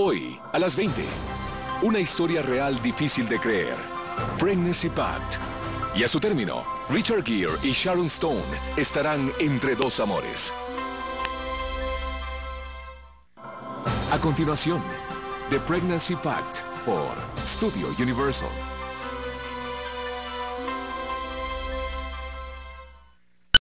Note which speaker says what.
Speaker 1: Hoy, a las 20. Una historia real difícil de creer. Pregnancy Pact. Y a su término, Richard Gere y Sharon Stone estarán entre dos amores. A continuación, The Pregnancy Pact por Studio Universal.